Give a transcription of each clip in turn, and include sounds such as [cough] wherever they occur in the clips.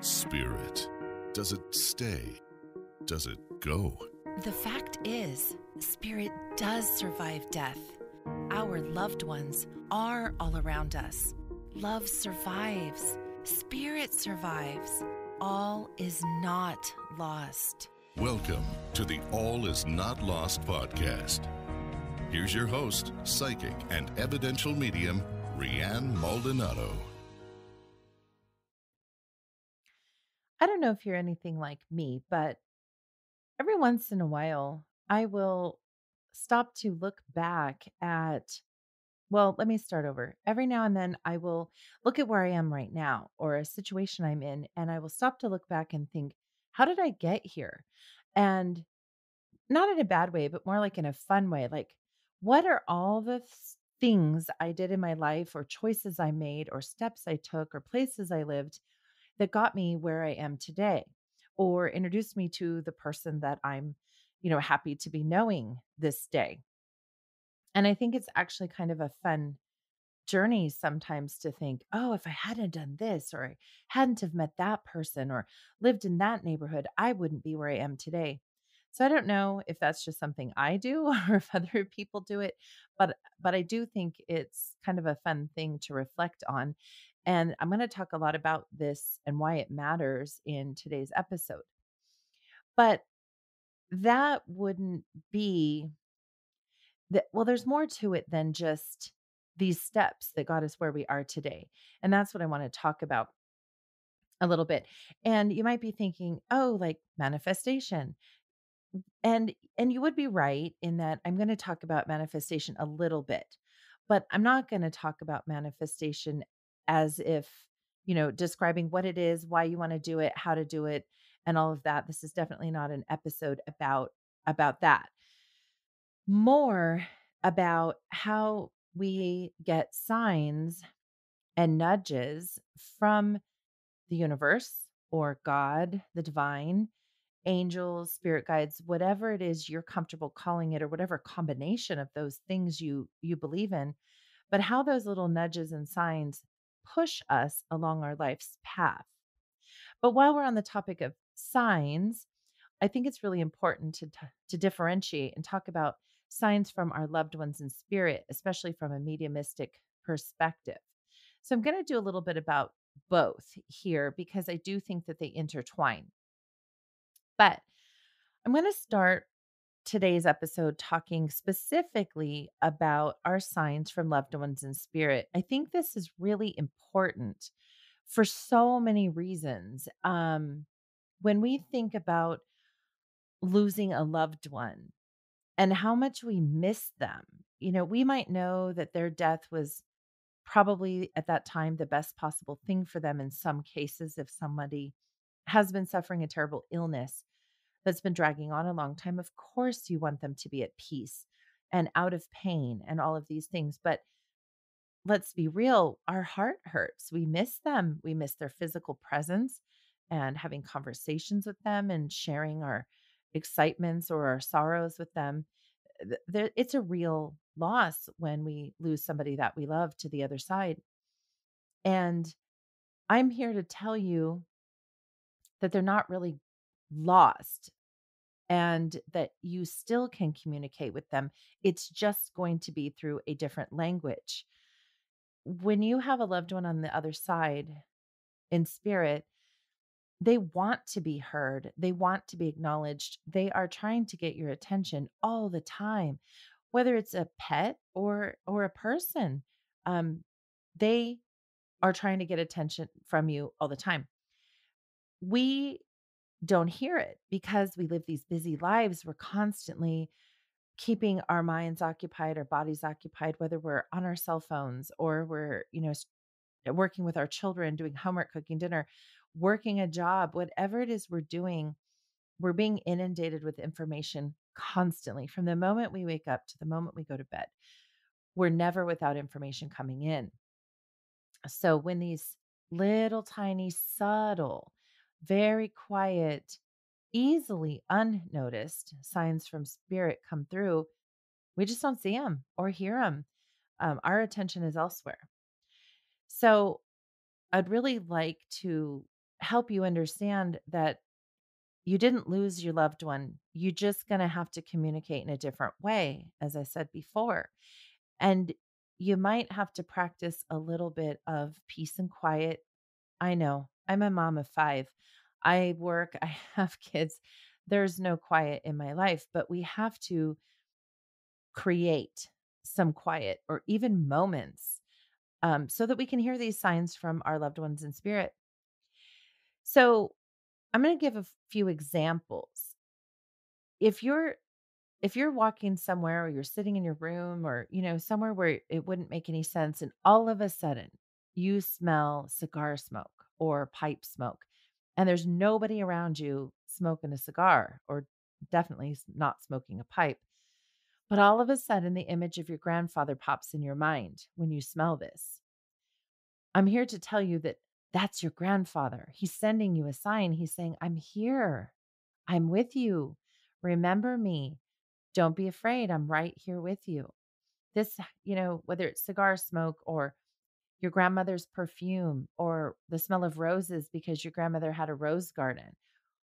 Spirit. Does it stay? Does it go? The fact is, spirit does survive death. Our loved ones are all around us. Love survives. Spirit survives. All is not lost. Welcome to the All Is Not Lost podcast. Here's your host, psychic and evidential medium, Rianne Maldonado. Don't know if you're anything like me, but every once in a while, I will stop to look back at, well, let me start over. Every now and then, I will look at where I am right now or a situation I'm in, and I will stop to look back and think, how did I get here? And not in a bad way, but more like in a fun way. Like, what are all the things I did in my life, or choices I made, or steps I took, or places I lived that got me where I am today or introduced me to the person that I'm, you know, happy to be knowing this day. And I think it's actually kind of a fun journey sometimes to think, oh, if I hadn't done this or I hadn't have met that person or lived in that neighborhood, I wouldn't be where I am today. So I don't know if that's just something I do [laughs] or if other people do it, but but I do think it's kind of a fun thing to reflect on and I'm going to talk a lot about this and why it matters in today's episode. But that wouldn't be that, well, there's more to it than just these steps that got us where we are today. And that's what I want to talk about a little bit. And you might be thinking, oh, like manifestation. And and you would be right in that I'm going to talk about manifestation a little bit. But I'm not going to talk about manifestation as if, you know, describing what it is, why you want to do it, how to do it, and all of that. This is definitely not an episode about about that. More about how we get signs and nudges from the universe or God, the divine, angels, spirit guides, whatever it is you're comfortable calling it or whatever combination of those things you you believe in, but how those little nudges and signs push us along our life's path. But while we're on the topic of signs, I think it's really important to, to differentiate and talk about signs from our loved ones in spirit, especially from a mediumistic perspective. So I'm going to do a little bit about both here because I do think that they intertwine. But I'm going to start today's episode talking specifically about our signs from loved ones in spirit. I think this is really important for so many reasons. Um, when we think about losing a loved one and how much we miss them, you know, we might know that their death was probably at that time the best possible thing for them in some cases if somebody has been suffering a terrible illness that's been dragging on a long time, of course you want them to be at peace and out of pain and all of these things. But let's be real, our heart hurts. We miss them. We miss their physical presence and having conversations with them and sharing our excitements or our sorrows with them. It's a real loss when we lose somebody that we love to the other side. And I'm here to tell you that they're not really lost and that you still can communicate with them. It's just going to be through a different language. When you have a loved one on the other side in spirit, they want to be heard, they want to be acknowledged. They are trying to get your attention all the time, whether it's a pet or or a person. Um, they are trying to get attention from you all the time. We don't hear it because we live these busy lives. We're constantly keeping our minds occupied, our bodies occupied, whether we're on our cell phones or we're, you know, working with our children, doing homework, cooking dinner, working a job, whatever it is we're doing, we're being inundated with information constantly from the moment we wake up to the moment we go to bed. We're never without information coming in. So when these little tiny subtle very quiet, easily unnoticed signs from spirit come through, we just don't see them or hear them. Um, our attention is elsewhere. So I'd really like to help you understand that you didn't lose your loved one. You're just going to have to communicate in a different way, as I said before. And you might have to practice a little bit of peace and quiet. I know I'm a mom of five. I work, [laughs] I have kids. There's no quiet in my life, but we have to create some quiet or even moments um, so that we can hear these signs from our loved ones in spirit. So, I'm going to give a few examples. If you're if you're walking somewhere or you're sitting in your room or you know somewhere where it wouldn't make any sense and all of a sudden you smell cigar smoke or pipe smoke and there's nobody around you smoking a cigar or definitely not smoking a pipe but all of a sudden the image of your grandfather pops in your mind when you smell this. I'm here to tell you that that's your grandfather. He's sending you a sign. He's saying i'm here. I'm with you. Remember me. Don't be afraid. I'm right here with you. This, you know, whether it's cigar smoke or your grandmother's perfume or the smell of roses because your grandmother had a rose garden,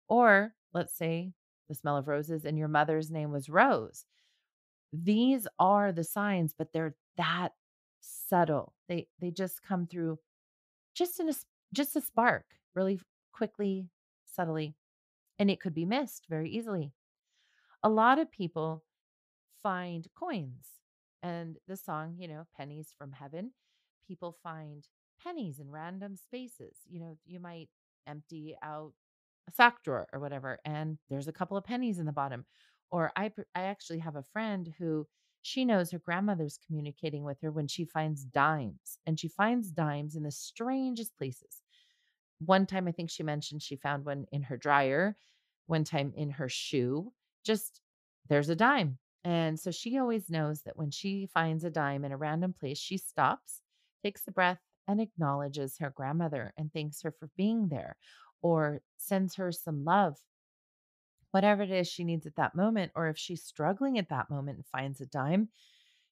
or let's say the smell of roses and your mother's name was Rose. These are the signs, but they're that subtle. They they just come through just in a just a spark, really quickly, subtly, and it could be missed very easily a lot of people find coins and the song, you know, pennies from heaven. People find pennies in random spaces. You know, you might empty out a sock drawer or whatever, and there's a couple of pennies in the bottom. Or I, I actually have a friend who she knows her grandmother's communicating with her when she finds dimes, and she finds dimes in the strangest places. One time, I think she mentioned she found one in her dryer, one time in her shoe just there's a dime. And so she always knows that when she finds a dime in a random place, she stops, takes a breath, and acknowledges her grandmother and thanks her for being there or sends her some love. Whatever it is she needs at that moment, or if she's struggling at that moment and finds a dime,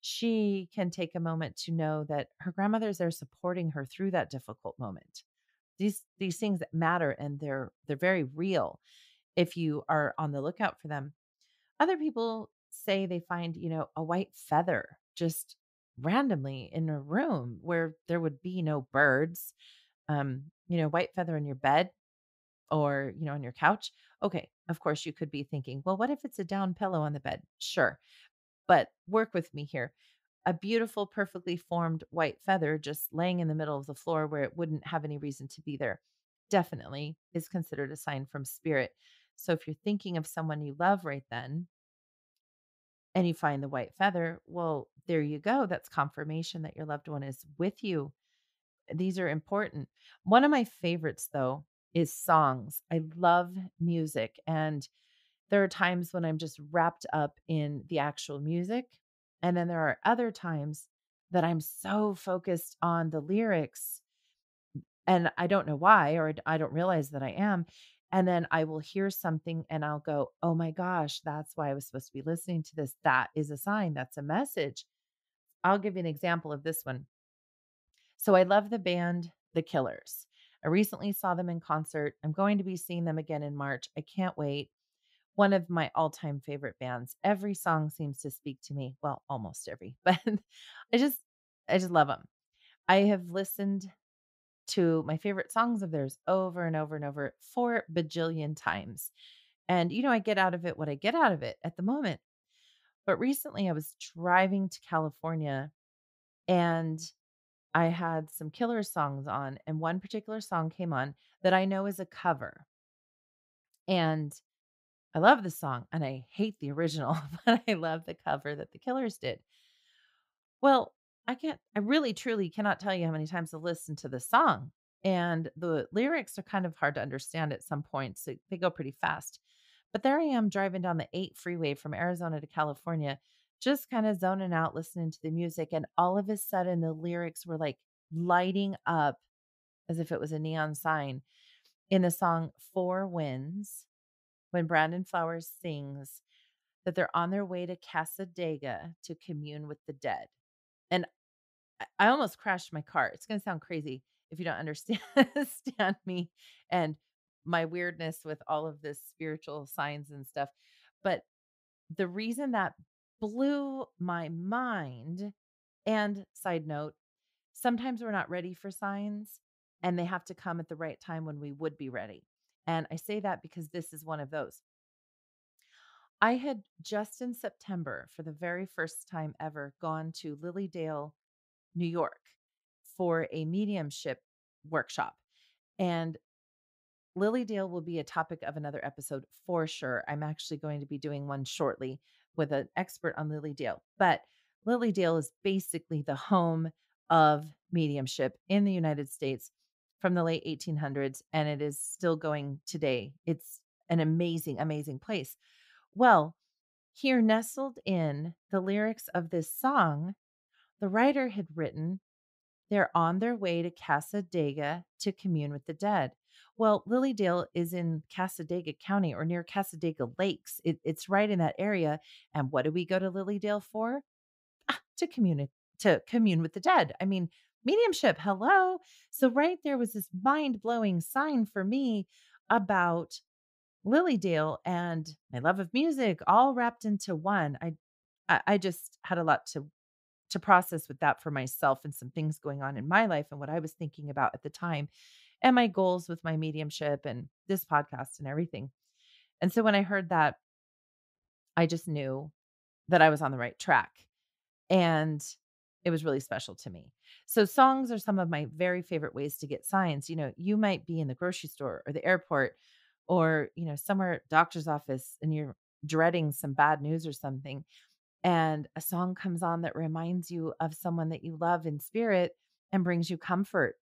she can take a moment to know that her grandmother's there supporting her through that difficult moment. These these things that matter and they're they're very real if you are on the lookout for them. Other people say they find, you know, a white feather just randomly in a room where there would be no birds. Um, you know, white feather in your bed or, you know, on your couch. Okay, of course you could be thinking, well, what if it's a down pillow on the bed? Sure. But work with me here. A beautiful, perfectly formed white feather just laying in the middle of the floor where it wouldn't have any reason to be there definitely is considered a sign from spirit. So if you're thinking of someone you love right then and you find the white feather, well, there you go. That's confirmation that your loved one is with you. These are important. One of my favorites, though, is songs. I love music. And there are times when I'm just wrapped up in the actual music. And then there are other times that I'm so focused on the lyrics and I don't know why, or I don't realize that I am. And then I will hear something and I'll go, oh my gosh, that's why I was supposed to be listening to this. That is a sign, that's a message. I'll give you an example of this one. So I love the band The Killers. I recently saw them in concert. I'm going to be seeing them again in March. I can't wait. One of my all time favorite bands. Every song seems to speak to me. Well, almost every, [laughs] but I just, I just love them. I have listened to my favorite songs of theirs over and over and over four bajillion times. And, you know, I get out of it what I get out of it at the moment. But recently I was driving to California and I had some killer songs on, and one particular song came on that I know is a cover. And I love the song and I can't, I really truly cannot tell you how many times I've listened to the song. And the lyrics are kind of hard to understand at some points. So they go pretty fast. But there I am driving down the 8 freeway from Arizona to California, just kind of zoning out, listening to the music. And all of a sudden, the lyrics were like lighting up as if it was a neon sign in the song Four Winds when Brandon Flowers sings that they're on their way to Cassadaga to commune with the dead. And I almost crashed my car. It's going to sound crazy. if you don't [laughs] understand me and my weirdness with all of this spiritual signs and stuff. But the reason that blew my mind, and side note, sometimes we're not ready for signs and they have to come at the right time when we would be ready. And I say that because this is one of those. I had just in September, for the very first time ever, gone to Lily Dale, New York for a mediumship workshop. And Lily Dale will be a topic of another episode for sure. I'm actually going to be doing one shortly with an expert on Lily Dale. But Lily Dale is basically the home of mediumship in the United States from the late 1800s, and it is still going today. It's an amazing, amazing place. Well, here nestled in the lyrics of this song, the writer had written, They're on their way to Cassadaga to commune with the dead. Well, Lily Dale is in Cassadaga County or near Cassadaga Lakes. It, it's right in that area. And what do we go to Lily Dale for? Ah, to commune to commune with the dead. I mean, mediumship. Hello. So right there was this mind blowing sign for me about Lily Dale and my love of music all wrapped into one. I I just had a lot to to process with that for myself and some things going on in my life and what I was thinking about at the time and my goals with my mediumship and this podcast and everything. And so when I heard that, I just knew that I was on the right track. And it was really special to me. So songs are some of my very favorite ways to get signs. You know, you might be in the grocery store or the airport or, you know, somewhere doctor's office and you're dreading some bad news or something and a song comes on that reminds you of someone that you love in spirit and brings you comfort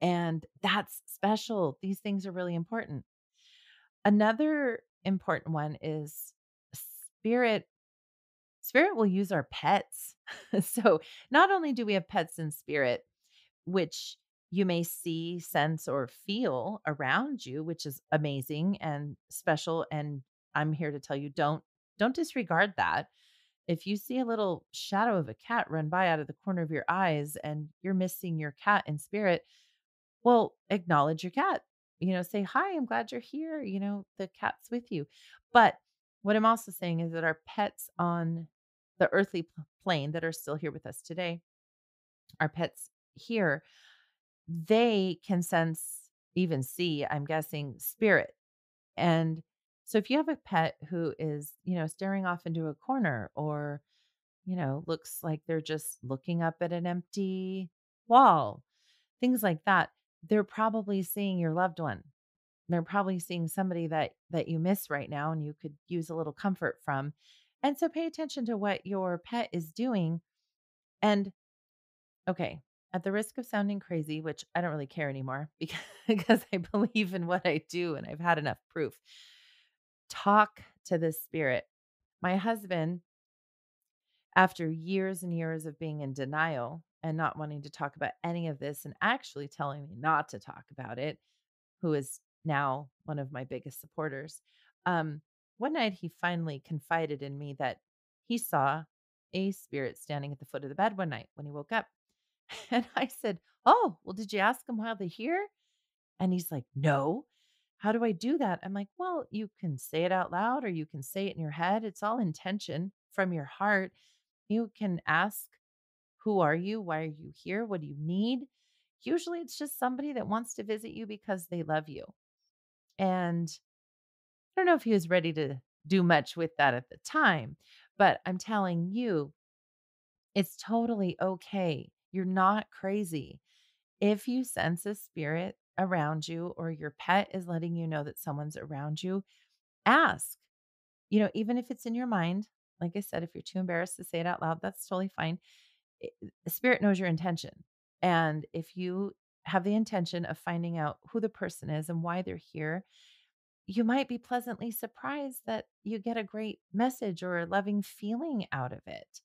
and that's special. These things are really important. Another important one is spirit. Spirit will use our pets. [laughs] so, not only do we have pets in spirit, which you may see, sense, or feel around you, which is amazing and special. And I'm here to tell you don't don't disregard that. If you see a little shadow of a cat run by out of the corner of your eyes and you're missing your cat in spirit, well, acknowledge your cat. You know, say, Hi, I'm glad you're here. You know, the cat's with you. But what I'm also saying is that our pets on the earthly plane that are still here with us today, our pets here, they can sense, even see, I'm guessing, spirit. And so if you have a pet who is, you know, staring off into a corner or, you know, looks like they're just looking up at an empty wall, things like that, they're probably seeing your loved one. They're probably seeing somebody that that you miss right now and you could use a little comfort from. And so pay attention to what your pet is doing. And okay, at the risk of sounding crazy, which I don't really care anymore because, [laughs] because I believe in what I do and I've had enough proof. Talk to the spirit. My husband, after years and years of being in denial, and not wanting to talk about any of this and actually telling me not to talk about it, who is now one of my biggest supporters. Um, one night he finally confided in me that he saw a spirit standing at the foot of the bed one night when he woke up. [laughs] And I said, Oh, well, did you ask him why they're here? And he's like, No. How do I do that? I'm like, Well, you can say it out loud or you can say it in your head. It's all intention from your heart. You can ask who are you? Why are you here? What do you need? Usually it's just somebody that wants to visit you because they love you. And I don't know if he was ready to do much with that at the time, but I'm telling you, it's totally okay. You're not crazy. If you sense a spirit around you or your pet is letting you know that someone's around you, ask. You know, even if it's in your mind, like I said, if you're too embarrassed to say it out loud, that's totally fine spirit knows your intention. And if you have the intention of finding out who the person is and why they're here, you might be pleasantly surprised that you get a great message or a loving feeling out of it.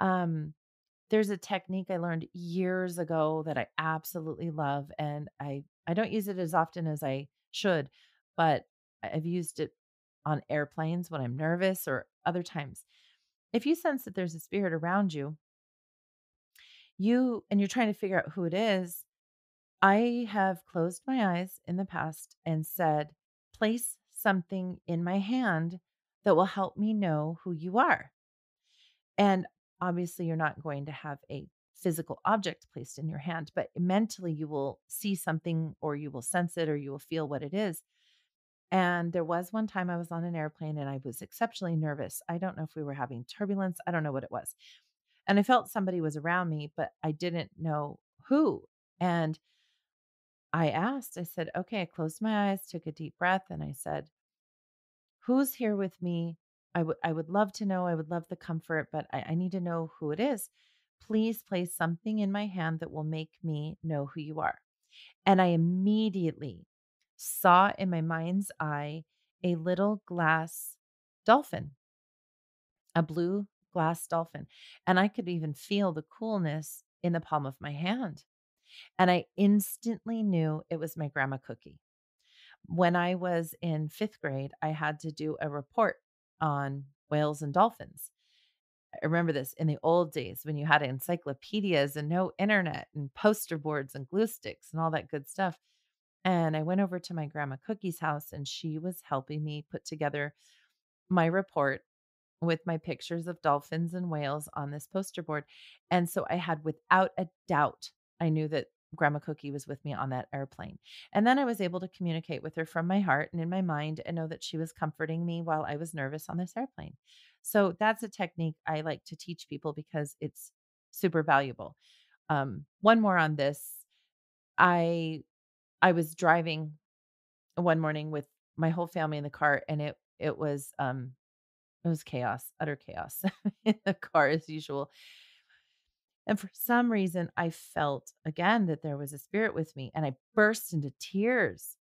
Um, there's a technique I learned years ago that I absolutely love, and I I don't use it as often as I should, but I've used it on airplanes when I'm nervous or other times. If you sense that there's a spirit around you, you and you're trying to figure out who it is, I have closed my eyes in the past and said, place something in my hand that will help me know who you are. And obviously, you're not going to have a physical object placed in your hand, but mentally, you will see something or you will sense it or you will feel what it is. And there was one time I was on an airplane and I was exceptionally nervous. I don't know if we were having turbulence, I don't know what it was. And I felt somebody was around me, but I didn't know who. And I asked, I said, okay, I closed my eyes, took a deep breath, and I said, Who's here with me? I would I would love to know. I would love the comfort, but I, I need to know who it is. Please place something in my hand that will make me know who you are. And I immediately saw in my mind's eye a little glass dolphin, a blue glass dolphin. And I could even feel the coolness in the palm of my hand. And I instantly knew it was my grandma Cookie. When I was in fifth grade, I had to do a report on whales and dolphins. I remember this in the old days when you had encyclopedias and no internet and poster boards and glue sticks and all that good stuff. And I went over to my grandma Cookie's house and she was helping me put together my report with my pictures of dolphins and whales on this poster board. And so I had without a doubt, I knew that Grandma Cookie was with me on that airplane. And then I was able to communicate with her from my heart and in my mind and know that she was comforting me while I was nervous on this airplane. So that's a technique I like to teach people because it's super valuable. Um, one more on this. I I was driving one morning with my whole family in the car and it it was um it was chaos, utter chaos [laughs] in the car as usual. And for some reason, I felt again that there was a spirit with me and I burst into tears.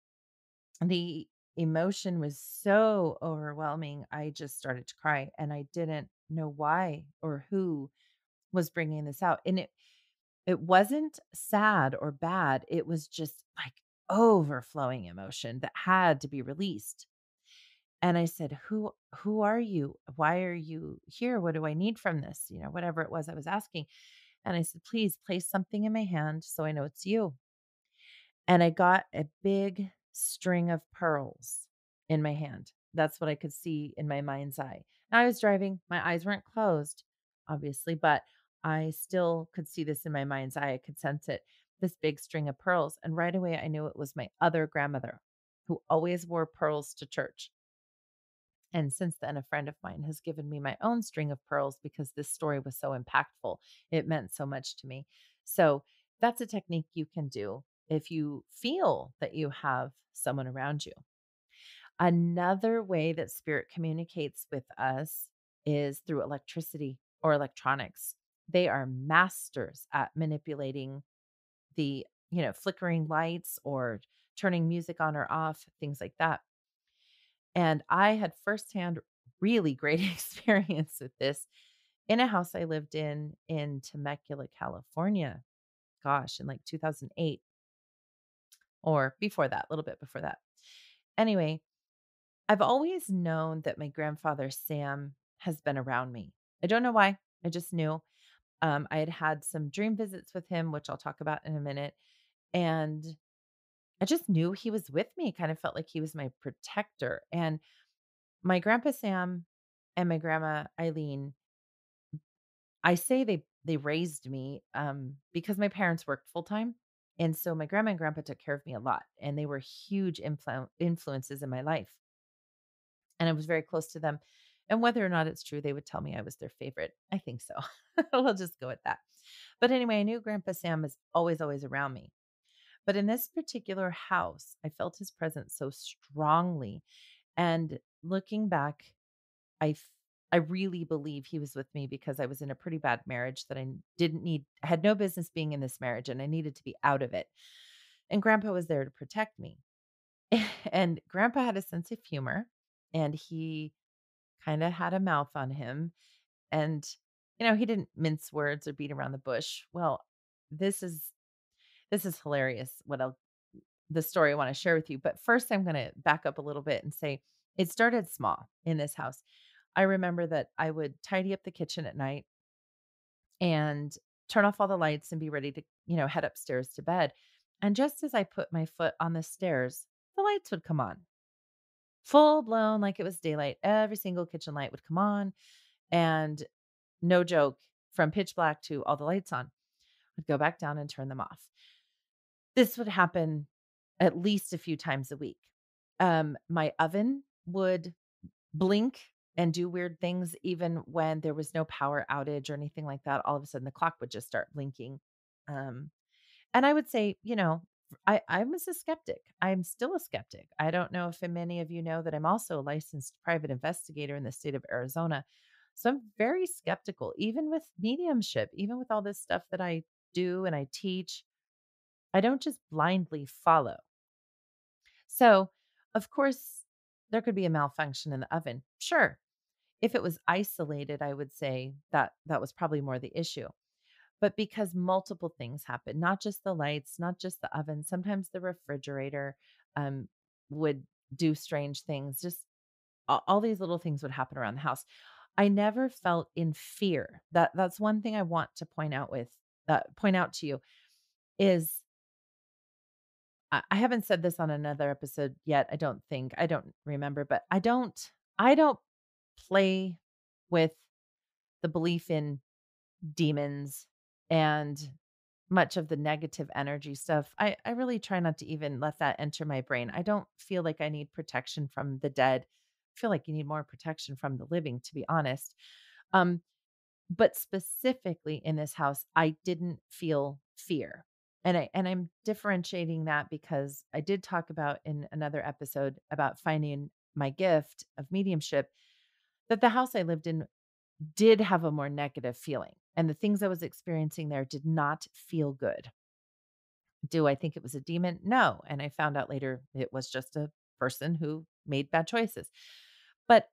The emotion was so overwhelming. I just started to cry and I didn't know why or who was bringing this out. And it it wasn't sad or bad. It was just like overflowing emotion that had to be released. And I said, "Who who are you? Why are you here? What do I need from this?" You know, whatever it was I was asking. And I said, please place something in my hand so I know it's you. And I got a big string of pearls in my hand. That's what I could see in my mind's eye. Now I was driving, my eyes weren't closed, obviously, but I still could see this in my mind's eye. I could sense it this big string of pearls. And right away, I knew it was my other grandmother who always wore pearls to church. And since then, a friend of mine has given me my own string of pearls because this story was so impactful. It meant so much to me. So that's a technique you can do if you feel that you have someone around you. Another way that spirit communicates with us is through electricity or electronics. They are masters at manipulating the, you know, flickering lights or turning music on or off, things like that. And I had firsthand really great [laughs] experience with this in a house I lived in in Temecula, California. Gosh, in like 2008 or before that, a little bit before that. Anyway, I've always known that my grandfather Sam has been around me. I don't know why. I just knew. Um, I had had some dream visits with him, which I'll talk about in a minute. And I just knew he was with me, kind of felt like he was my protector. And my grandpa Sam and my grandma Eileen, I say they they raised me um, because my parents worked full time. And so my grandma and grandpa took care of me a lot, and they were huge influ- influences in my life. And I was very close to them. And whether or not it's true, they would tell me I was their favorite. I think so. [laughs] we'll just go with that. But anyway, I knew Grandpa Sam was always, always around me. But in this particular house, I felt his presence so strongly. And looking back, I I really believe he was with me because I was in a pretty bad marriage that I didn't need had no business being in this marriage and I needed to be out of it. And grandpa was there to protect me. [laughs] and grandpa had a sense of humor and he kind of had a mouth on him and you know, he didn't mince words or beat around the bush. Well, this is this is hilarious what I'll the story I want to share with you. But first I'm going to back up a little bit and say it started small in this house. I remember that I would tidy up the kitchen at night and turn off all the lights and be ready to, you know, head upstairs to bed. And just as I put my foot on the stairs, the lights would come on. Full blown, like it was daylight. Every single kitchen light would come on. And no joke, from pitch black to all the lights on, I'd go back down and turn them off. This would happen at least a few times a week. Um, my oven would blink and do weird things even when there was no power outage or anything like that. All of a sudden, the clock would just start blinking. Um, and I would say, you know, I, I was a skeptic. I'm still a skeptic. I don't know if many of you know that I'm also a licensed private investigator in the state of Arizona. So I'm very skeptical, even with mediumship, even with all this stuff that I do and I teach. I don't just blindly follow. So, of course, there could be a malfunction in the oven. Sure. If it was isolated, I would say that that was probably more the issue. But because multiple things happen, not just the lights, not just the oven, sometimes the refrigerator um, would do strange things. Just all, these little things would happen around the house. I never felt in fear. That that's one thing I want to point out with uh, point out to you is I, haven't said this on another episode yet. I don't think. I don't remember, but I don't I don't play with the belief in demons and much of the negative energy stuff. I I really try not to even let that enter my brain. I don't feel like I need protection from the dead. I feel like you need more protection from the living to be honest. Um but specifically in this house, I didn't feel fear and I and I'm differentiating that because I did talk about in another episode about finding my gift of mediumship that the house I lived in did have a more negative feeling and the things I was experiencing there did not feel good. Do I think it was a demon? No, and I found out later it was just a person who made bad choices. But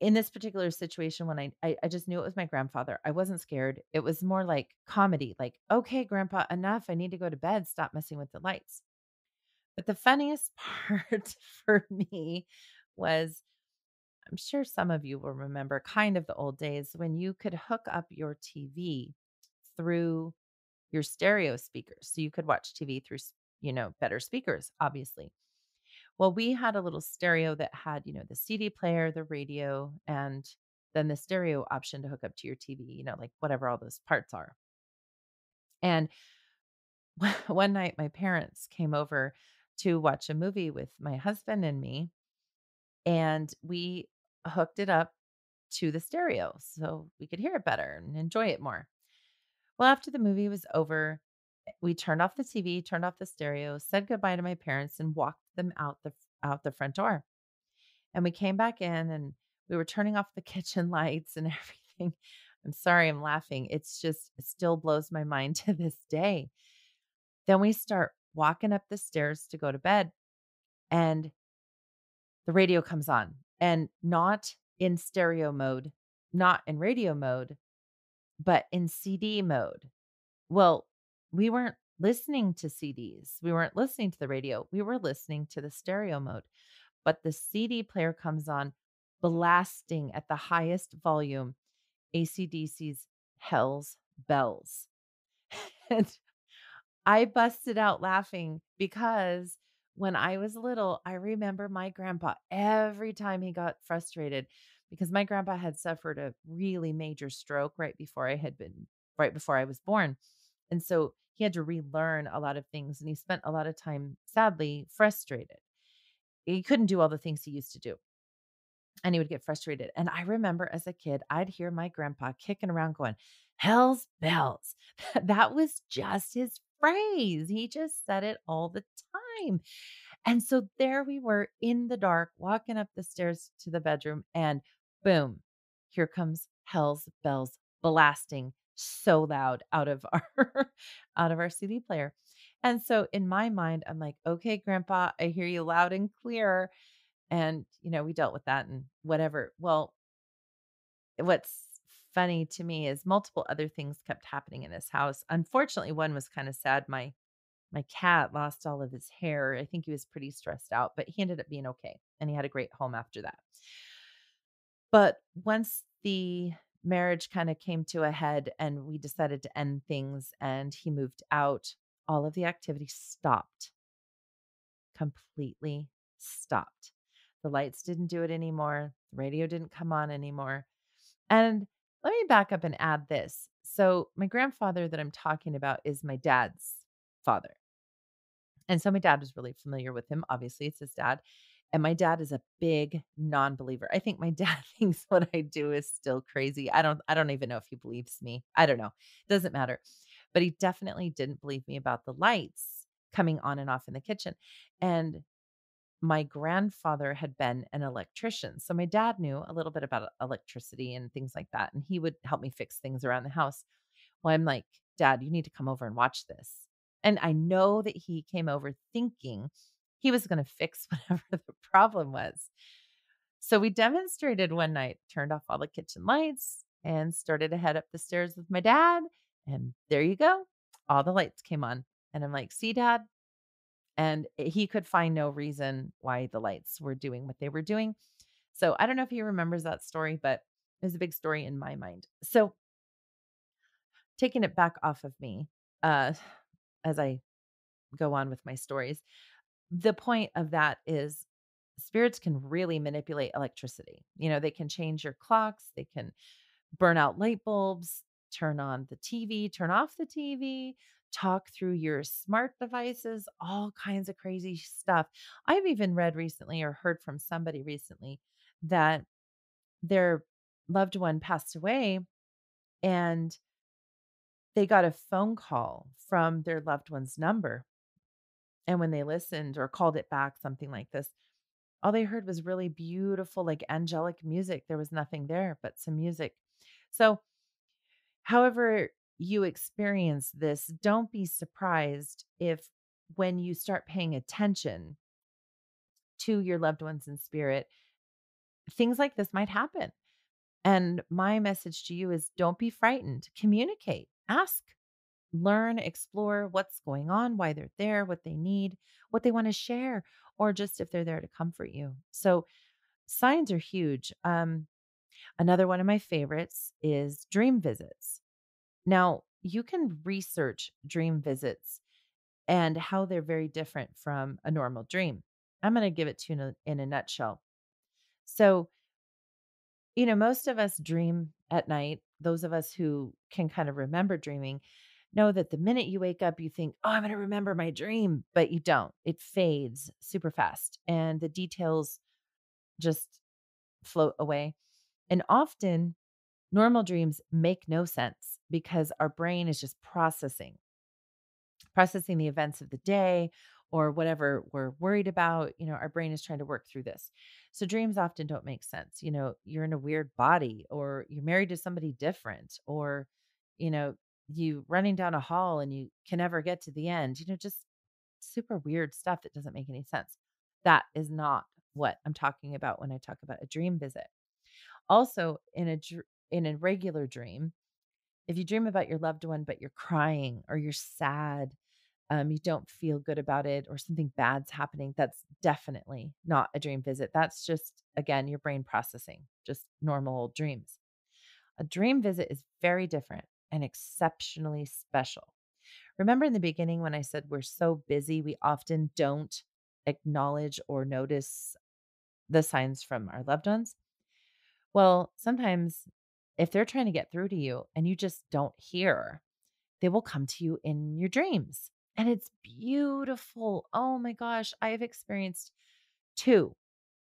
in this particular situation when I, I, I just knew it was my grandfather i wasn't scared it was more like comedy like okay grandpa enough i need to go to bed stop messing with the lights. But the funniest [laughs] part for me was i'm sure some of you will remember kind of the old days when you could hook up your tv through your stereo speakers so you could watch tv through you know better speakers obviously well, we had a little stereo that had, you know, the CD player, the radio, and then the stereo option to hook up to your TV, you know, like whatever all those parts are. And [laughs] one night, my parents came over to watch a movie with my husband and me, and we hooked it up to the stereo so we could hear it better and enjoy it more. Well, after the movie was over, we turned off the TV, turned off the stereo, said goodbye to my parents, and walked them out the out the front door. And we came back in and we were turning off the [laughs] kitchen lights and [laughs] everything. I'm sorry I'm laughing. It's just it still blows my mind [laughs] to this day. Then we start walking up the stairs to go to bed and the radio comes on and not in stereo mode, not in radio mode, but in CD mode. Well, we weren't listening to CDs. We weren't listening to the radio. We were listening to the stereo mode. But the CD player comes on blasting at the highest volume AC/DC's Hell's Bells. [laughs] and I busted out laughing because when I was little, I remember my grandpa every time he got frustrated because my grandpa had suffered a really major stroke right before I had been, right before I was born. And so he had to relearn a lot of things and he spent a lot of time, sadly, frustrated. He couldn't do all the things he used to do. And he would get frustrated. And I remember as a kid, I'd hear my grandpa kicking around going, Hell's bells. [laughs] that was just his phrase. He just said it all the time. And so there we were in the dark, walking up the stairs to the bedroom, and boom, here comes Hell's bells blasting so loud out of our [laughs] out of our CD player. And so in my mind, I'm like, okay, grandpa, I hear you loud and clear. And, you know, we dealt with that and whatever. Well, what's funny to me is multiple other things kept happening in this house. Unfortunately, one was kind of sad. My my cat lost all of his hair. I think he was pretty stressed out, but he ended up being okay and he had a great home after that. But once the marriage kind of came to a head and we decided to end things and he moved out all of the activity stopped. Completely stopped. The lights didn't do it anymore. The radio didn't come on anymore. And let me back up and add this. So, my grandfather that I'm talking about is my dad's father. And so, my dad was really familiar with him. Obviously, it's his dad. And my dad is a big non-believer. I think my [laughs] dad thinks what I do is still crazy. I don't I don't even know if he believes me. I don't know. It doesn't matter. But he definitely didn't believe me about the lights coming on and off in the kitchen. And my grandfather had been an electrician. So my dad knew a little bit about electricity and things like that. And he would help me fix things around the house. Well, I'm like, Dad, you need to come over and watch this. And I know that he came over thinking he was going to fix [laughs] whatever the problem was. So we demonstrated one night, turned off all the kitchen lights and started to head up the stairs with my dad. And there you go. All the lights came on. And I'm like, see, dad, and he could find no reason why the lights were doing what they were doing. So I don't know if he remembers that story, but it was a big story in my mind. So taking it back off of me, uh, as I go on with my stories, the point of that is spirits can really manipulate electricity. You know, they can change your clocks, they can burn out light bulbs, turn on the TV, turn off the TV, talk through your smart devices, all kinds of crazy stuff. I've even read recently or heard from somebody recently that their loved one passed away and they got a phone call from their loved one's number. And when they listened or called it back, something like this, all they heard was really beautiful, like angelic music. There was nothing there but some music. So, however, you experience this, don't be surprised if when you start paying attention to your loved ones in spirit, things like this might happen. And my message to you is don't be frightened, communicate, ask, learn, explore what's going on, why they're there, what they need, what they want to share, or just if they're there to comfort you. So, signs are huge. Um, another one of my favorites is dream visits. Now, you can research dream visits and how they're very different from a normal dream. I'm going to give it to you in a, in a nutshell. So, you know, most of us dream at night. Those of us who can kind of remember dreaming know that the minute you wake up, you think, oh, I'm going to remember my dream, but you don't. It fades super fast and the details just float away. And often Normal dreams make no sense because our brain is just processing, processing the events of the day or whatever we're worried about. You know, our brain is trying to work through this. So dreams often don't make sense. You know, you're in a weird body or you're married to somebody different or, you know, you running down a hall and you can never get to the end. You know, just super weird stuff that doesn't make any sense. That is not what I'm talking about when I talk about a dream visit. Also, in a in a regular dream, if you dream about your loved one, but you're crying or you're sad, um, you don't feel good about it, or something bad's happening, that's definitely not a dream visit. That's just, again, your brain processing, just normal old dreams. A dream visit is very different and exceptionally special. Remember in the beginning when I said we're so busy, we often don't acknowledge or notice the signs from our loved ones? Well, sometimes if they're trying to get through to you and you just don't hear, they will come to you in your dreams. And it's beautiful. Oh my gosh. I have experienced two,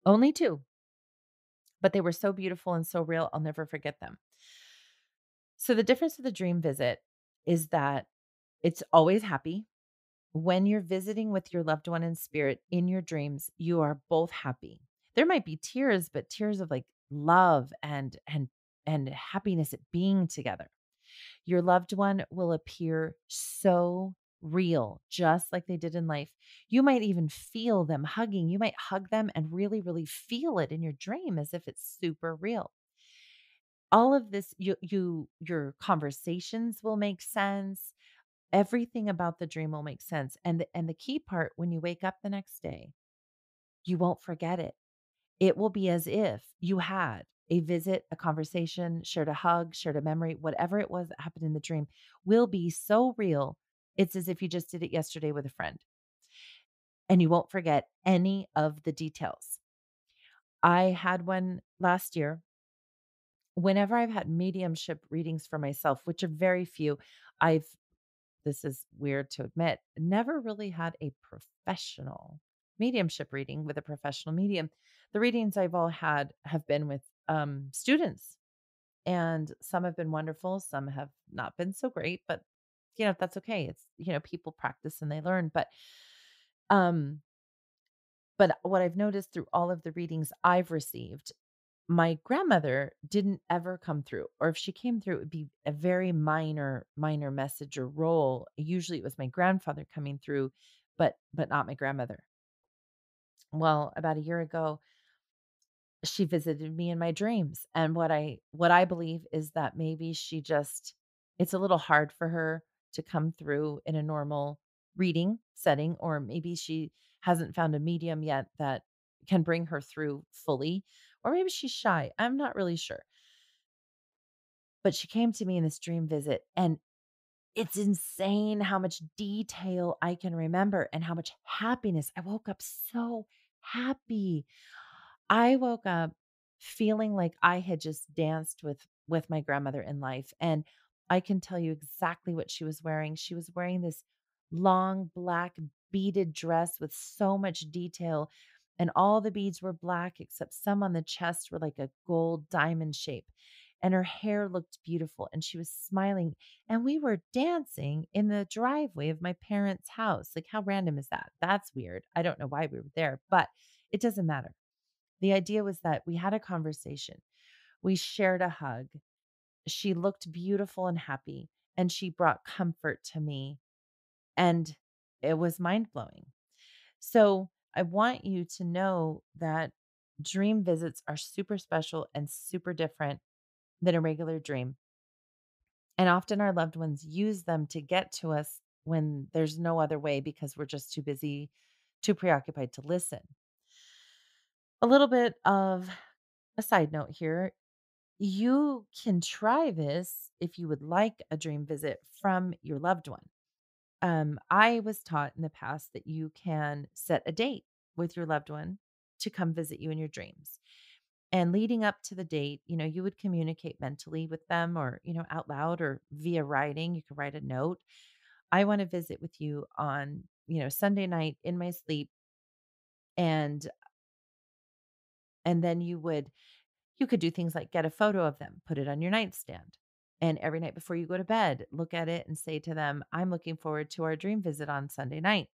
only two, but they were so beautiful and so real. I'll never forget them. So, the difference of the dream visit is that it's always happy. When you're visiting with your loved one in spirit in your dreams, you are both happy. There might be tears, but tears of like love and and and happiness at being together. Your loved one will appear so real, just like they did in life. You might even feel them hugging. You might hug them and really, really feel it in your dream as if it's super real. All of this, you, you, your conversations will make sense. Everything about the dream will make sense. And the, and the key part, when you wake up the next day, you won't forget it. It will be as if you had a visit, a conversation, shared a hug, shared a memory, whatever it was that happened in the dream will be so real It's as if you just did it yesterday with a friend and you won't forget any of the details. I had one last year. Whenever I've had mediumship readings for myself, which are very few, I've, this is weird to admit, never really had a professional mediumship reading with a professional medium. The readings I've all had have been with um, students, and some have been wonderful, some have not been so great, but you know, that's okay. It's, you know, people practice and they learn. But um, but what I've noticed through all of the readings I've received, my grandmother didn't ever come through, or if she came through, it would be a very minor, minor message or role. Usually it was my grandfather coming through, but but not my grandmother. Well, about a year ago, she visited me in my dreams. And what I what I believe is that maybe she just it's a little hard for her to come through in a normal reading setting, or maybe she hasn't found a medium yet that can bring her through fully, or maybe she's shy. I'm not really sure. But she came to me in this dream visit, and it's insane how much detail I can remember and how much happiness. I woke up so happy. I woke up feeling like I had just danced with with my grandmother in life and I can tell you exactly what she was wearing. She was wearing this long black beaded dress with so much detail. And all the beads were black, except some on the chest were like a gold diamond shape. And her hair looked beautiful and she was smiling. And we were dancing in the driveway of my parents' house. Like, how random is that? That's weird. I don't know why we were there, but it doesn't matter. The idea was that we had a conversation, we shared a hug. She looked beautiful and happy, and she brought comfort to me and it was mind blowing. So I want you to know that dream visits are super special and super different than a regular dream. And often our loved ones use them to get to us when there's no other way because we're just too busy, too preoccupied to listen. A little bit of a side note here you can try this if you would like a dream visit from your loved one um, I was taught in the past that you can set a date with your loved one to come visit you in your dreams. And leading up to the date, you know, you would communicate mentally with them or, you know, out loud or via writing. You could write a note. I want to visit with you on, you know, Sunday night in my sleep. And and then you would you could do things like get a photo of them, put it on your nightstand. And every night before you go to bed, look at it and say to them, I'm looking forward to our dream visit on Sunday night.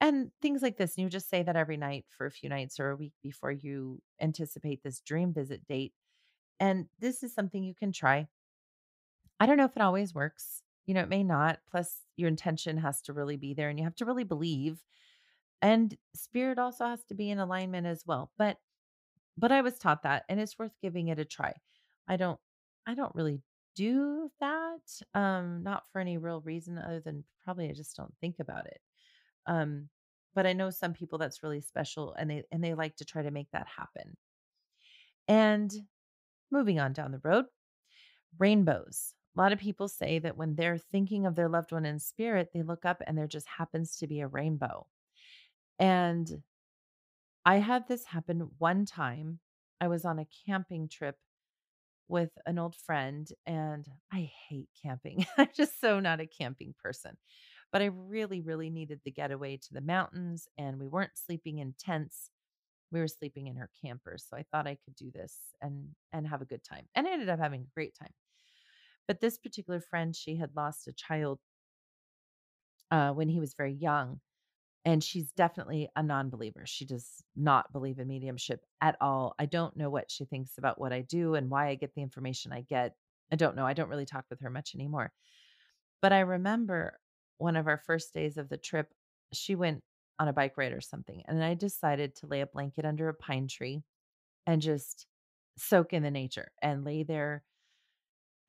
And things like this. And you just say that every night for a few nights or a week before you anticipate this dream visit date. And this is something you can try. I don't know if it always works. You know, it may not. Plus, your intention has to really be there and you have to really believe. And spirit also has to be in alignment as well. But but I was taught that and it's worth giving it a try. I don't I don't really do that, um, not for any real reason other than probably I just don't think about it. Um, but I know some people that's really special and they and they like to try to make that happen. And moving on down the road, rainbows. A lot of people say that when they're thinking of their loved one in spirit, they look up and there just happens to be a rainbow. And I had this happen one time. I was on a camping trip with an old friend and I hate camping. [laughs] I'm just so not a camping person. But I really, really needed the getaway to the mountains and we weren't sleeping in tents. We were sleeping in her camper. So I thought I could do this and and have a good time. And I ended up having a great time. But this particular friend, she had lost a child uh, when he was very young and she's definitely a non-believer. She does not believe in mediumship at all. I don't know what she thinks about what I do and why I get the information I get. I don't know. I don't really talk with her much anymore. But I remember one of our first days of the trip, she went on a bike ride or something, and I decided to lay a blanket under a pine tree and just soak in the nature and lay there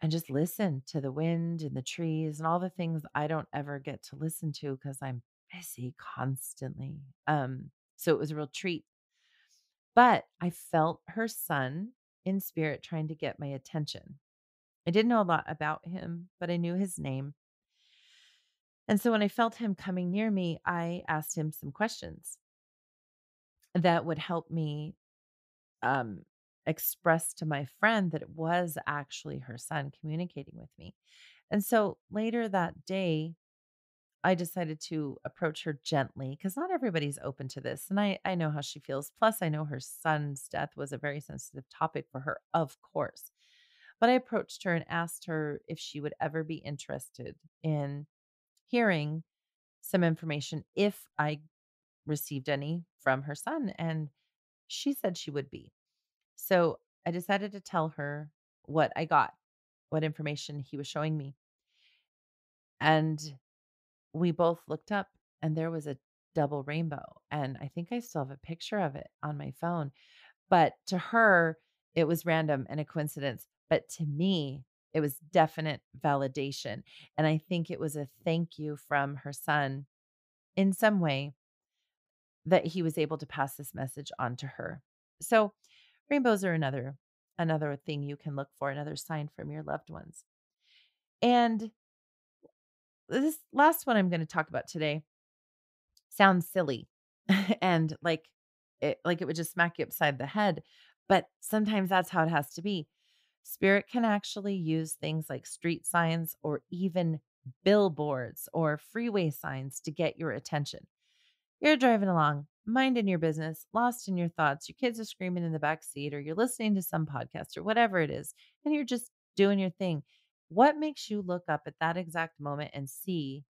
and just listen to the wind and the trees and all the things I don't ever get to listen to because I'm busy constantly. Um, so it was a real treat. But I felt her son in spirit trying to get my attention. I didn't know a lot about him, but I knew his name. And so when I felt him coming near me, I asked him some questions that would help me um, express to my friend that it was actually her son communicating with me. And so later that day, I decided to approach her gently because not everybody's open to this. And I, I know how she feels. Plus, I know her son's death was a very sensitive topic for her, of course. But I approached her and asked her if she would ever be interested in hearing some information if I received any from her son. And she said she would be. So I decided to tell her what I got, what information he was showing me. And we both looked up and there was a double rainbow. And I think I still have a picture of it on my phone. But to her, it was random and a coincidence. But to me, it was definite validation. And I think it was a thank you from her son in some way that he was able to pass this message on to her. So rainbows are another another thing you can look for, another sign from your loved ones. And this last one I'm going to talk about today sounds silly [laughs] and like it like it would just smack you upside the head, but sometimes that's how it has to be. Spirit can actually use things like street signs or even billboards or freeway signs to get your attention. You're driving along, minding your business, lost in your thoughts, your kids are screaming in the back seat, or you're listening to some podcast or whatever it is, and you're just doing your thing. What makes you look up at that exact moment and see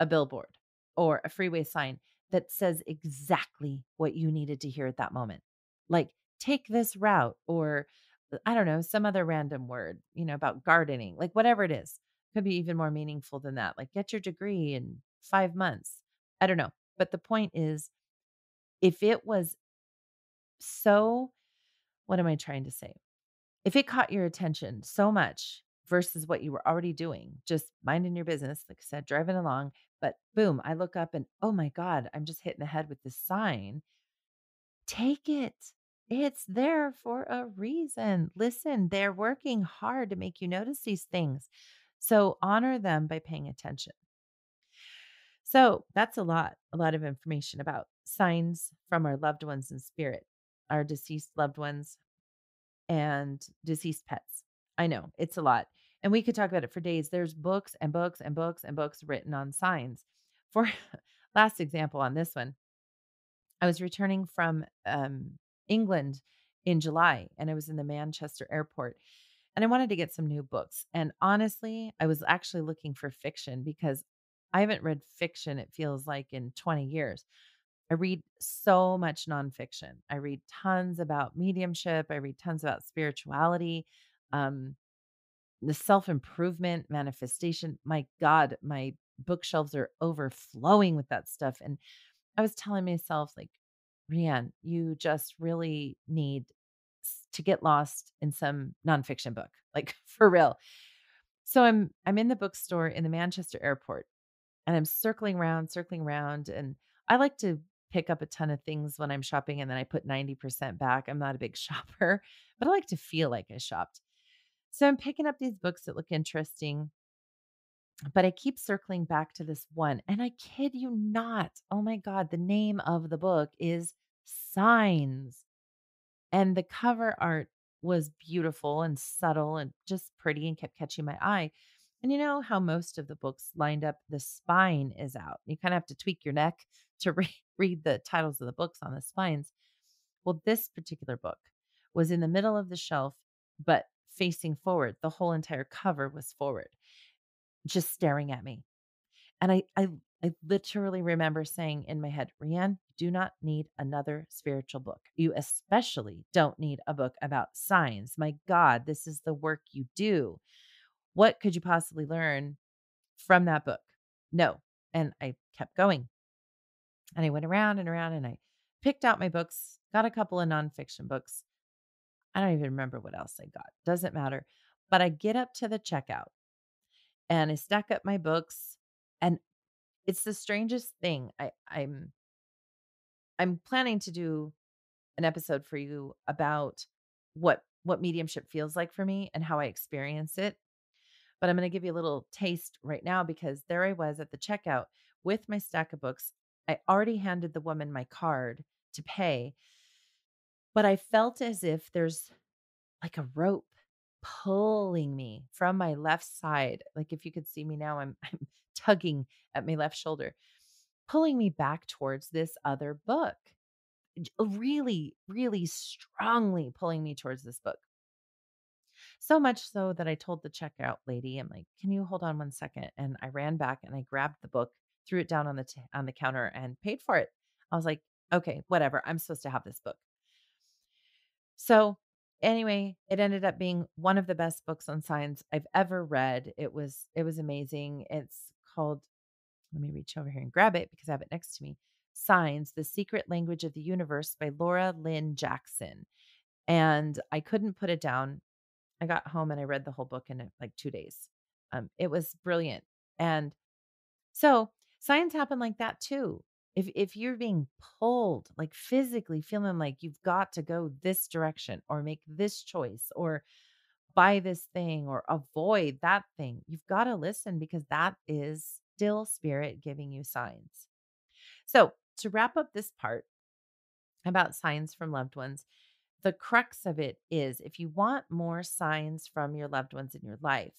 a billboard or a freeway sign that says exactly what you needed to hear at that moment? Like, take this route, or uh, I don't know, some other random word, you know, about gardening, like whatever it is. Could be even more meaningful than that. Like, get your degree in five months. I don't know. But the point is, if it was so, what am I trying to say? If it caught your attention so much versus what you were already doing, just minding your business, like I said, driving along, but boom, I look up and oh my God, I'm just hitting the head with this sign. Take it. It's there for a reason. Listen, they're working hard to make you notice these things. So honor them by paying attention. So that's a lot, a lot of information about signs from our loved ones in spirit, our deceased loved ones and deceased pets. I know it's a lot. And we could talk about it for days. There's books and books and books and books written on signs. For [laughs] last example on this one, I was returning from um, England in July and I was in the Manchester airport and I wanted to get some new books. And honestly, I was actually looking for fiction because I haven't read fiction, it feels like, in 20 years. I read so much nonfiction. I read tons about mediumship. I read tons about spirituality, um, the self improvement, manifestation. My God, my bookshelves are overflowing with that stuff. And I was telling myself, like, Rianne, you just really need to get lost in some nonfiction book, [laughs] like for real. So I'm I'm in the bookstore in the Manchester airport and I'm circling around, circling around. And I like to pick up a ton of things when I'm shopping and then I put 90% back. I'm not a big [laughs] shopper, but I like to feel like I shopped. So I'm picking up these books that look interesting, but I keep circling back to this one. And I kid you not. Oh my God, the name of the book is Signs. And the cover art was beautiful and subtle and just pretty and kept catching my eye. And you know how most of the books lined up, the spine is out. You kind of have to tweak your neck [laughs] to re- read the titles of the books on the spines. Well, this particular book was in the middle of the shelf, but facing forward. The whole entire cover was forward, just staring at me. And I, I, I literally remember saying in my head, Rianne, you do not need another spiritual book. You especially don't need a book about signs. My God, this is the work you do. What could you possibly learn from that book? No. And I kept going. And I went around and around and I picked out my books, got a couple of nonfiction books. I don't even remember what else I got. Doesn't matter. But I get up to the checkout and I stack up my books. And it's the strangest thing. I, I'm I'm planning to do an episode for you about what what mediumship feels like for me and how I experience it. But I'm going to give you a little taste right now because there I was at the checkout with my stack of books. I already handed the woman my card to pay, but I felt as if there's like a rope pulling me from my left side. Like if you could see me now, I'm, [laughs] I'm tugging at my left shoulder, pulling me back towards this other book. Really, really strongly pulling me towards this book. So much so that I told the checkout lady, I'm like, "Can you hold on one second? And I ran back and I grabbed the book, threw it down on the t- on the counter and paid for it. I was like, "Okay, whatever. I'm supposed to have this book." So, anyway, it ended up being one of the best books on science I've ever read. It was it was amazing. It's called let me reach over here and grab it because I have it next to me. Signs: The Secret Language of the Universe by Laura Lynne Jackson. And I couldn't put it down. I got home and I read the whole book in like 2 days. Um it was brilliant. And so, signs happen like that too. If if you're being pulled, like physically feeling like you've got to go this direction or make this choice or buy this thing or avoid that thing, you've got to listen because that is still spirit giving you signs. So, to wrap up this part about signs from loved ones, the crux of it is if you want more signs from your loved ones in your life,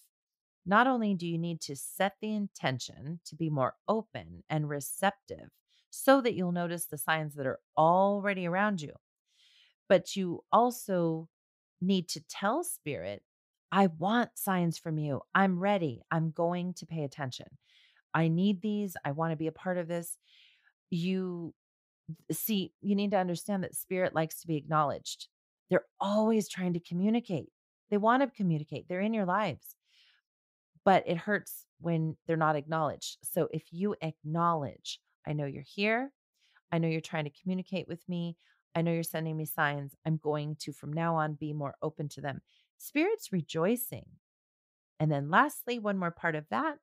not only do you need to set the intention to be more open and receptive so that you'll notice the signs that are already around you, but you also need to tell spirit, I want signs from you. I'm ready. I'm going to pay attention. I need these. I want to be a part of this. You see, you need to understand that spirit likes to be acknowledged. They're always trying to communicate. They want to communicate. They're in your lives. But it hurts when they're not acknowledged. So if you acknowledge, I know you're here. I know you're trying to communicate with me. I know you're sending me signs. I'm going to, from now on, be more open to them. Spirit's rejoicing. And then, lastly, one more part of that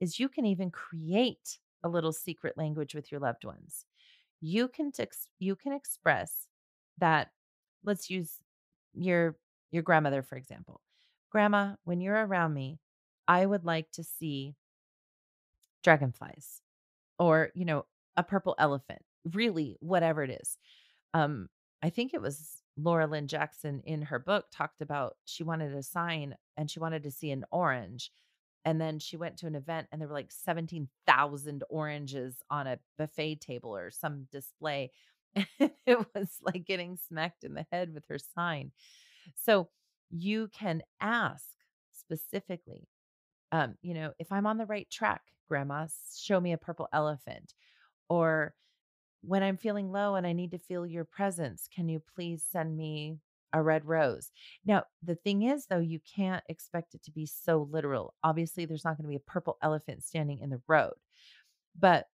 is you can even create a little secret language with your loved ones. You can you can express that let's use your your grandmother for example. Grandma, when you're around me, I would like to see dragonflies or, you know, a purple elephant, really whatever it is. Um I think it was Laura Lynne Jackson in her book talked about she wanted a sign and she wanted to see an orange and then she went to an event and there were like 17,000 oranges on a buffet table or some display. [laughs] it was like getting smacked in the head with her sign. So you can ask specifically, um, you know, if I'm on the right track, grandma, show me a purple elephant. Or when I'm feeling low and I need to feel your presence, can you please send me a red rose. Now, the thing is, though, you can't expect it to be so literal. Obviously, there's not going to be a purple elephant standing in the road. But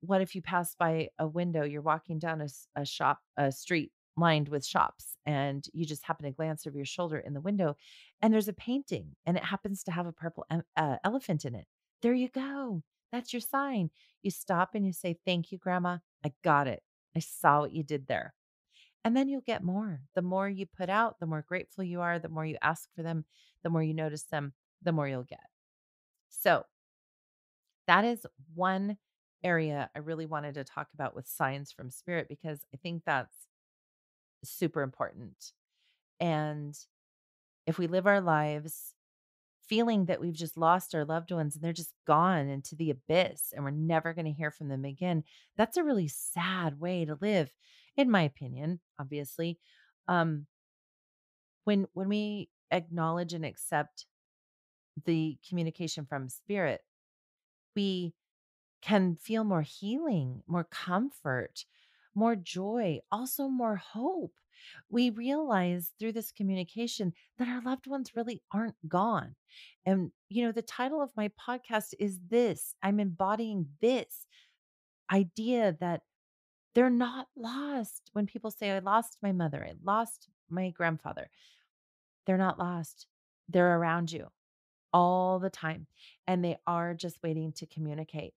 what if you pass by a window, you're walking down a, a shop, a street lined with shops, and you just happen to glance over your shoulder in the window, and there's a painting, and it happens to have a purple uh, elephant in it. There you go. That's your sign. You stop and you say, Thank you, Grandma. I got it. I saw what you did there. And then you'll get more. The more you put out, the more grateful you are, the more you ask for them, the more you notice them, the more you'll get. So, that is one area I really wanted to talk about with signs from spirit because I think that's super important. And if we live our lives feeling that we've just lost our loved ones and they're just gone into the abyss and we're never going to hear from them again, that's a really sad way to live, in my opinion, obviously. Um, when when we acknowledge and accept the communication from spirit, we can feel more healing, more comfort, more joy, also more hope. We realize through this communication that our loved ones really aren't gone. And, you know, the title of my podcast is this I'm embodying this idea that they're not lost. When people say, I lost my mother, I lost my grandfather, they're not lost. They're around you all the time and they are just waiting to communicate.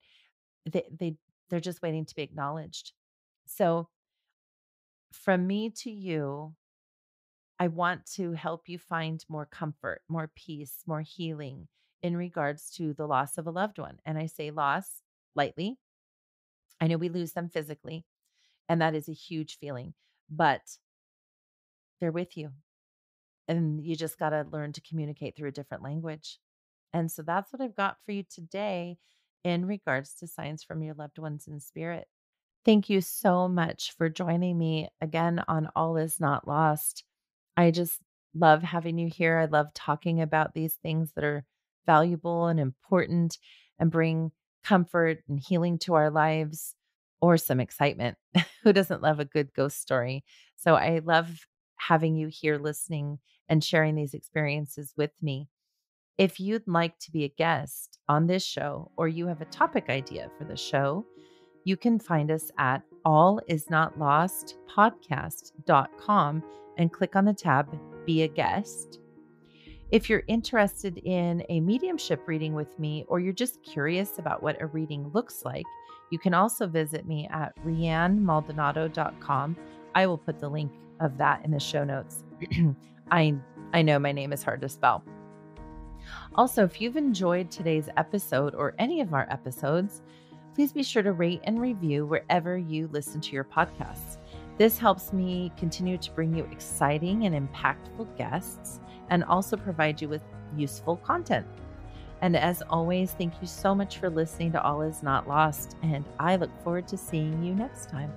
They, they, they're just waiting to be acknowledged. So, from me to you, I want to help you find more comfort, more peace, more healing in regards to the loss of a loved one. And I say loss lightly. I know we lose them physically, and that is a huge feeling, but they're with you. And you just got to learn to communicate through a different language. And so that's what I've got for you today in regards to signs from your loved ones in spirit. Thank you so much for joining me again on All Is Not Lost. I just love having you here. I love talking about these things that are valuable and important and bring comfort and healing to our lives or some excitement. [laughs] Who doesn't love a good ghost story? So I love having you here listening and sharing these experiences with me. If you'd like to be a guest on this show or you have a topic idea for the show, you can find us at allisnotlostpodcast.com and click on the tab Be a Guest. If you're interested in a mediumship reading with me, or you're just curious about what a reading looks like, you can also visit me at riannemaldonado.com. I will put the link of that in the show notes. [clears throat] I I know my name is hard to spell. Also, if you've enjoyed today's episode or any of our episodes, please be sure to rate and review wherever you listen to your podcasts. This helps me continue to bring you exciting and impactful guests and also provide you with useful content. And as always, thank you so much for listening to All Is Not Lost, and I look forward to seeing you next time.